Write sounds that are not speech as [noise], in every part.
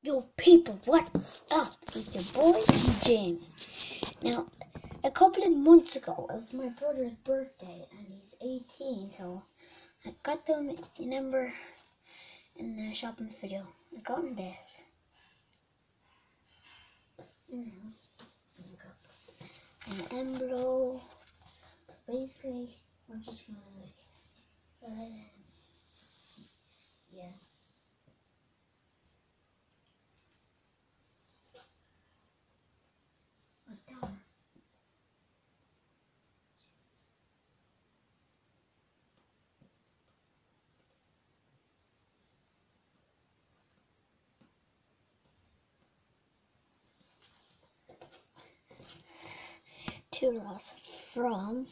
Yo, people, what's up? It's your boy Jim. Now, a couple of months ago, it was my brother's birthday, and he's 18, so I got them the number in the shopping video. I got him this. You know, an envelope. Basically, we're just gonna like, uh, yeah. To Ross from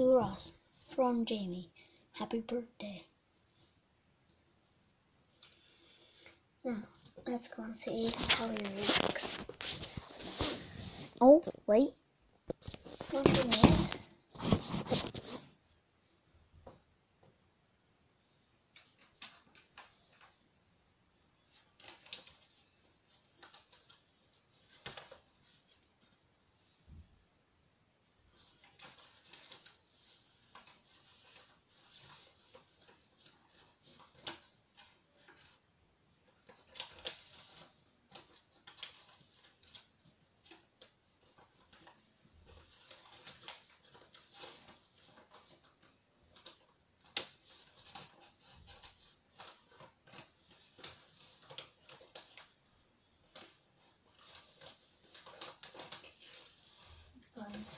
to Ross from Jamie. Happy birthday. Now, let's go and see how he reacts. Oh, wait. One minute. guys.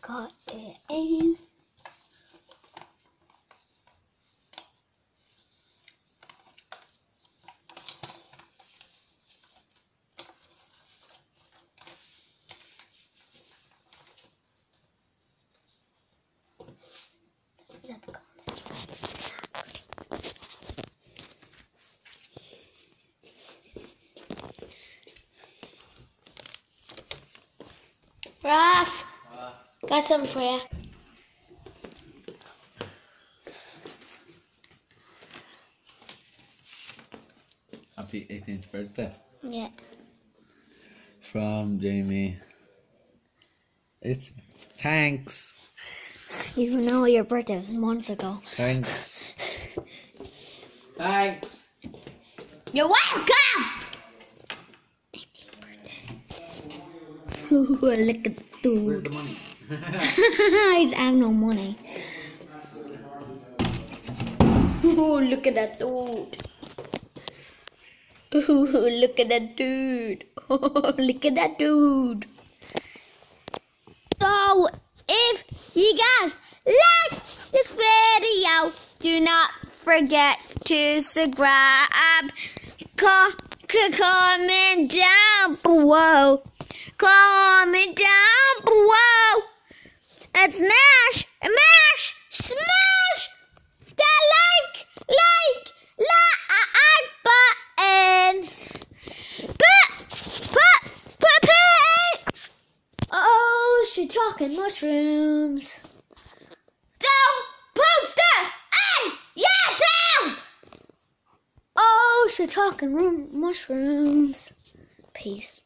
Got it in. Let's go. Ross, got something for you. Happy 18th birthday Yeah. from Jamie. It's thanks, Even though your birthday was months ago. thanks, [laughs] thanks. You're welcome! Look at the Where's dude. the money? [laughs] I have no money. Ooh, look at that dude. Ooh, look at that dude. [laughs] look at that dude. So, if you guys like this video, do not forget to subscribe. Co- comment down below. Comment down below. And smash, and mash, smash that like, like, like button. But, but, but, oh, she talking mushrooms. Oh, talking room mushrooms. Peace.